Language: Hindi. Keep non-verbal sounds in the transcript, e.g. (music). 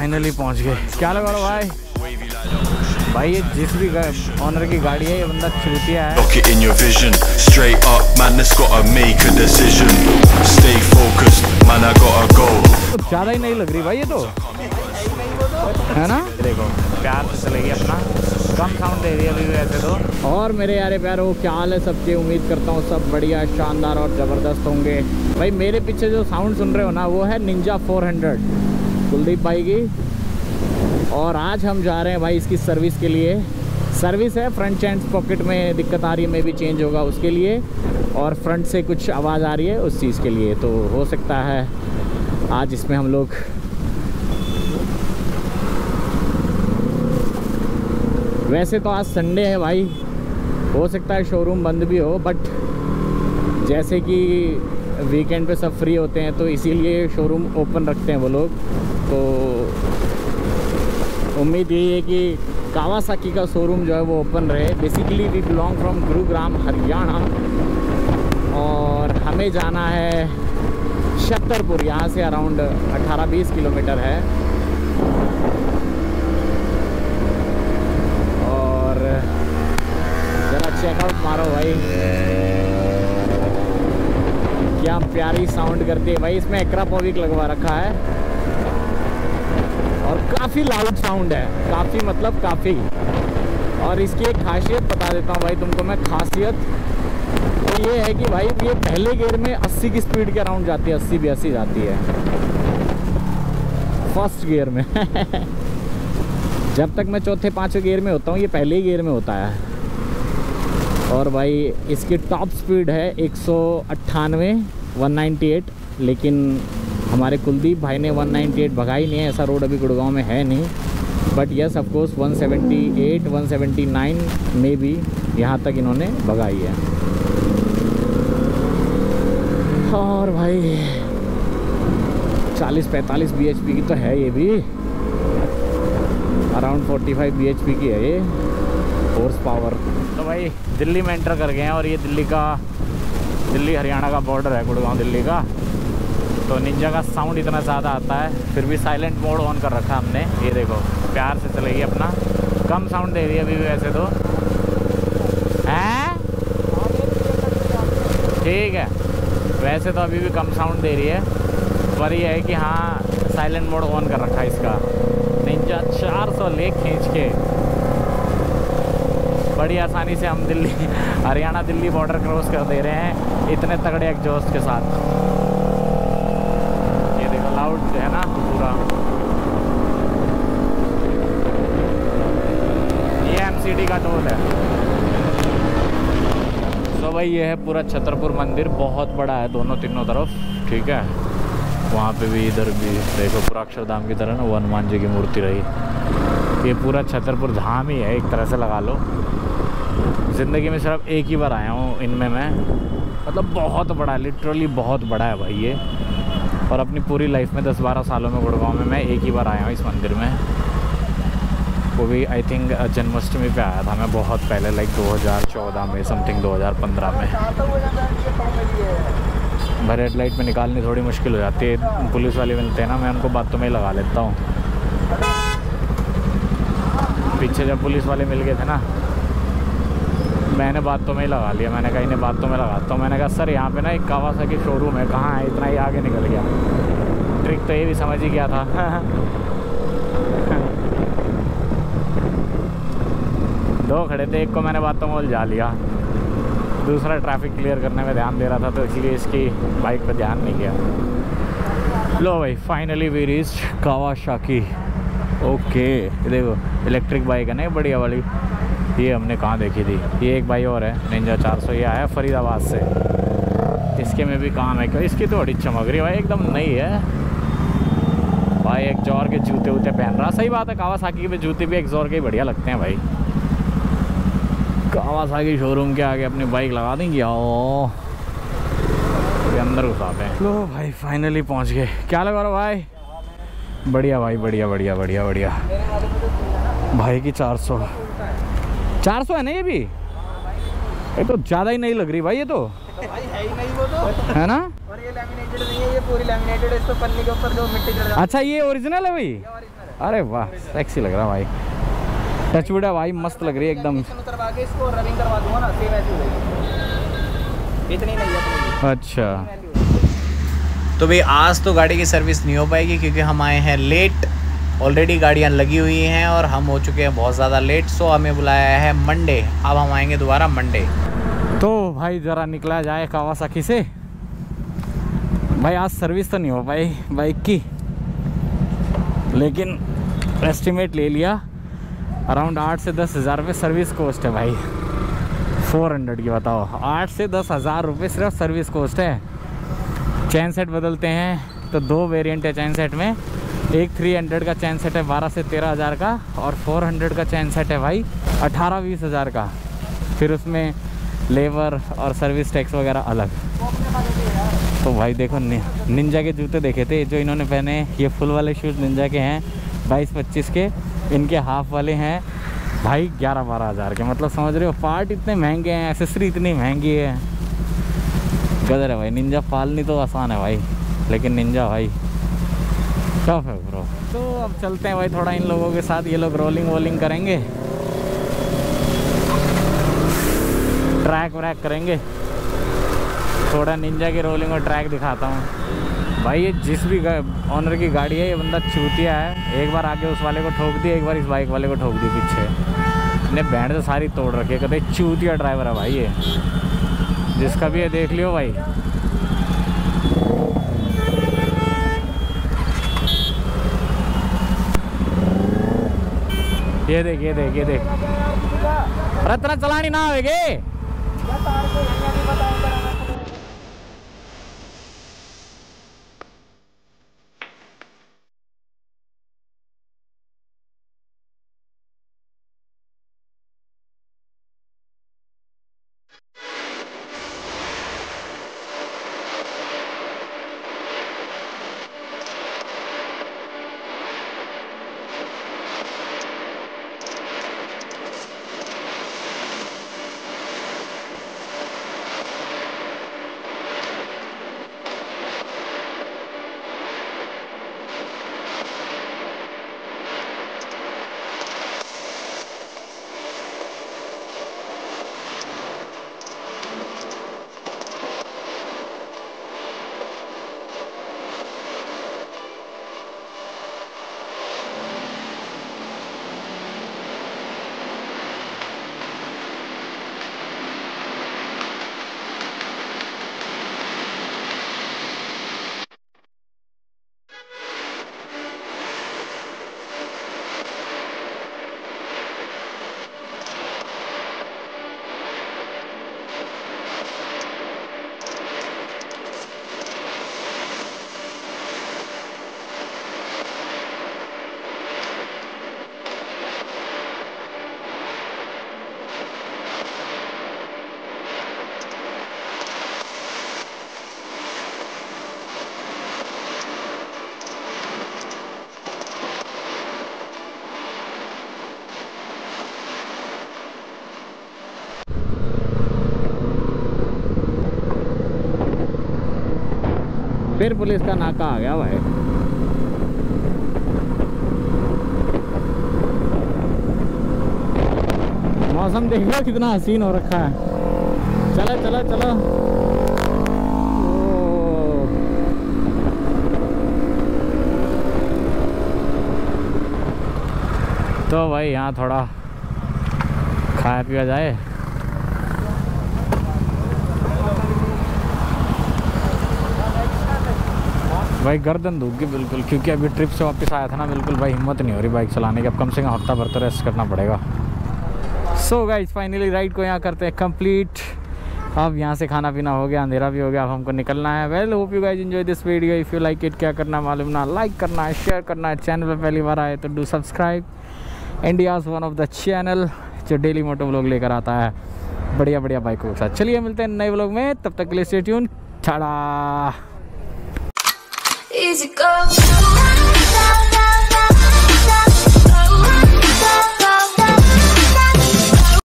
फाइनली पहुँच गए क्या लगा लो भाई भाई ये जिस भी ऑनर की गाड़ी है ये बंदा चूतिया है Lock it in your vision, straight up, man. That's gotta make a decision. Stay focused, man. I gotta go. ज़्यादा ही नहीं लग रही भाई ये तो है ना देखो प्यार से चलेगी अपना कम साउंड दे रही है अभी भी वैसे तो और मेरे यारे प्यारो क्या हाल है सबके उम्मीद करता हूँ सब बढ़िया शानदार और ज़बरदस्त होंगे भाई मेरे पीछे जो साउंड सुन रहे हो ना वो है निंजा 400 कुलदीप भाई की। और आज हम जा रहे हैं भाई इसकी सर्विस के लिए। सर्विस है फ्रंट एंड पॉकेट में दिक्कत आ रही है मे भी चेंज होगा उसके लिए। और फ्रंट से कुछ आवाज़ आ रही है उस चीज़ के लिए तो हो सकता है आज इसमें हम लोग वैसे तो आज संडे है भाई। हो सकता है शोरूम बंद भी हो बट जैसे कि वीकेंड पे सब फ्री होते हैं तो इसीलिए शोरूम ओपन रखते हैं वो लोग। तो उम्मीद यही है कि कावासाकी का शोरूम जो है वो ओपन रहे। Basically we belong from Gurugram Haryana और हमें जाना है छतरपुर यहाँ से अराउंड 18-20 किलोमीटर है। और ज़रा चेकआउट मारो भाई। क्या प्यारी साउंड करती है। भाई, इसमें एक्रापोविक लगवा रखा है। और काफ़ी लाउड साउंड है काफ़ी मतलब काफ़ी और इसकी एक खासियत बता देता हूँ भाई तुमको मैं खासियत तो ये है कि भाई ये पहले गेयर में 80 की स्पीड के अराउंड जाती है 80 बयासी जाती है फ़र्स्ट गियर में जब तक मैं चौथे पाँचवें गियर में होता हूँ ये पहले ही गियर में होता है और भाई इसकी टॉप स्पीड है एक सौ लेकिन हमारे कुलदीप भाई ने 198 भगाई नहीं है, ऐसा रोड अभी गुड़गांव में है नहीं। बट यस ऑफकोर्स 178 179 में भी यहाँ तक इन्होंने भगाई है। और भाई 40-45 bhp की तो है ये भी। अराउंड 45 bhp की है ये फोर्स पावर तो भाई, दिल्ली में एंटर कर गए हैं और ये दिल्ली का, दिल्ली हरियाणा का बॉर्डर है, गुड़गांव दिल्ली का। तो निंजा का साउंड इतना ज़्यादा आता है, फिर भी साइलेंट मोड ऑन कर रखा हमने। ये देखो, प्यार से चलेगी अपना। कम साउंड दे रही है अभी भी वैसे तो। हैं? ठीक है। वैसे तो अभी भी कम साउंड दे रही है। पर ये है कि हाँ साइलेंट मोड ऑन कर रखा है इसका। निंजा 400 ले खींच के। बड़ी आसानी से हम दिल्ली, (laughs) हरियाणा दिल्ली बॉर्डर क्रॉस कर दे रहे हैं, इतने तगड़े एग्जॉस्ट के साथ ये देखो लाउड जो है ना पूरा ये का टोल है। तो भाई, ये है पूरा छतरपुर मंदिर। बहुत बड़ा है दोनों तीनों तरफ़, ठीक है? वहाँ पे भी इधर भी, देखो, पूरा अक्षरधाम की तरह ना वो हनुमान जी की मूर्ति रही। ये पूरा छतरपुर धाम ही है, एक तरह से लगा लो। ज़िंदगी में सिर्फ़ एक ही बार आया हूँ इनमें मैं। मतलब बहुत बड़ा है लिटरली बहुत बड़ा है भाई ये। और अपनी पूरी लाइफ में 10-12 सालों में गुड़गांव में मैं एक ही बार आया हूँ इस मंदिर में। वो भी आई थिंक जन्माष्टमी पे आया था मैं बहुत पहले लाइक 2014 में समथिंग 2015 में। भाई रेड लाइट में निकालनी थोड़ी मुश्किल हो जाती है। पुलिस वाले मिलते हैं ना, मैं उनको बातों में ही लगा लेता हूँ। पीछे जब पुलिस वाले मिल गए थे ना, मैंने बातों में ही लगा लिया। मैंने कहा, इन्हें बातों में लगाता हूँ। मैंने कहा, सर, यहाँ पे ना एक कावासा की शोरूम है। कहाँ है? इतना ही आगे निकल गया। ट्रिक तो ये भी समझ ही गया था। (laughs) दो खड़े थे, एक को मैंने बातों में जा लिया। दूसरा ट्रैफ़िक क्लियर करने में ध्यान दे रहा था तो इसलिए इसकी बाइक पर ध्यान नहीं गया। लो भाई finally we reach Kawasaki okay देखो इलेक्ट्रिक बाइक है ना बढ़िया वाली। ये हमने कहाँ देखी थी? ये एक भाई और है निंजा 400 ये आया फरीदाबाद से। इसके में भी काम है क्या? इसकी तो बड़ी चमक रही भाई, एकदम नई है। भाई, एक ज़ोर के जूते वूते पहन रहा। सही बात है कावासाकी के जूते भी एक ज़ोर के बढ़िया लगते हैं भाई। कावासाकी शोरूम के आगे, अपनी बाइक लगा देंगे। ओ अंदर घुसाते हैं। लो भाई फाइनली पहुँच गए। क्या लगा रहा भाई? बढ़िया भाई, बढ़िया बढ़िया बढ़िया बढ़िया। भाई की 400 400 है ना ये भी? ये तो ज़्यादा ही नहीं लग रही भाई, ये तो। है तो ना? अच्छा ये ओरिजिनल है भाई? अरे वाह सेक्सी लग रहा भाई। टचवुड है भाई मस्त लग रही है एकदम। उतरवा के इसको रनिंग करवा दूँगा ना सेम ऐसी हो जाएगी इतनी नहीं है अच्छा। तो भाई आज तो गाड़ी की सर्विस नहीं हो पाएगी क्योंकि हम आए हैं लेट ऑलरेडी गाड़ियाँ लगी हुई हैं और हम हो चुके हैं बहुत ज़्यादा लेट सो हमें बुलाया है मंडे अब हम आएँगे दोबारा मंडे तो भाई ज़रा निकला जाए कावासाकी से। भाई आज सर्विस तो नहीं हो पाई बाइक की। लेकिन एस्टिमेट ले लिया। अराउंड आठ से दस हज़ार रुपये सर्विस कॉस्ट है भाई। फोर हंड्रेड की बताओ। आठ से दस हज़ार रुपये सिर्फ़ सर्विस कॉस्ट है। चैन सेट बदलते हैं तो दो वेरिएंट है चैन सेट में। एक थ्री हंड्रेड का चैन सेट है बारह से तेरह हज़ार का और फोर हंड्रेड का चैन सेट है भाई अठारह बीस हज़ार का। फिर उसमें लेबर और सर्विस टैक्स वगैरह अलग। तो भाई देखो नि, निंजा के जूते देखे थे जो इन्होंने पहने ये फुल वाले शूज़ निंजा के हैं बाईस पच्चीस के। इनके हाफ़ वाले हैं। भाई, ग्यारह बारह हज़ार के मतलब समझ रहे हो पार्ट इतने महँगे हैं एसेसरी इतनी महँगी है। गदर है भाई निंजा पालनी तो आसान है भाई, लेकिन निंजा भाई टफ है ब्रो तो अब चलते हैं भाई, थोड़ा इन लोगों के साथ, ये लोग रोलिंग वोलिंग करेंगे। ट्रैक व्रैक करेंगे। थोड़ा निंजा की रोलिंग और ट्रैक दिखाता हूँ। भाई ये जिस भी ऑनर की गाड़ी है, ये बंदा चूतिया है। एक बार आगे उस वाले को ठोक दिया, एक बार इस बाइक वाले को ठोक दी पीछे। इन्हें बैंड तो सारी तोड़ रखी है, कहते चूतिया ड्राइवर है भाई ये। जिसका भी है, देख लियो भाई। ये देख ये देख ये देख। रत्ना चलानी ना आवेगी फिर पुलिस का नाका आ गया भाई। मौसम देख लो कितना हसीन हो रखा है। चलो चलो चलो। तो भाई यहाँ थोड़ा खाया पिया जाए। भाई गर्दन दूँगी बिल्कुल, क्योंकि अभी ट्रिप से वापस आया था ना, बिल्कुल भाई हिम्मत नहीं हो रही बाइक चलाने की। अब कम से कम हफ़्ता भर तो रेस्ट करना पड़ेगा। सो गाइज़ फाइनली राइड को यहाँ करते हैं कंप्लीट अब यहाँ से खाना पीना हो गया, अंधेरा भी हो गया, अब हमको निकलना है। Well hope you guys enjoy this video if you like it क्या करना मालूम ना लाइक करना है शेयर करना है। चैनल पर पहली बार आए तो do subscribe India's one of the channel जो डेली मोटो व्लॉग लेकर आता है। बढ़िया बढ़िया बाइकों के साथ। चलिए मिलते हैं नए व्लॉग में, तब तक के लिए स्टे ट्यून छड़ा Easy go.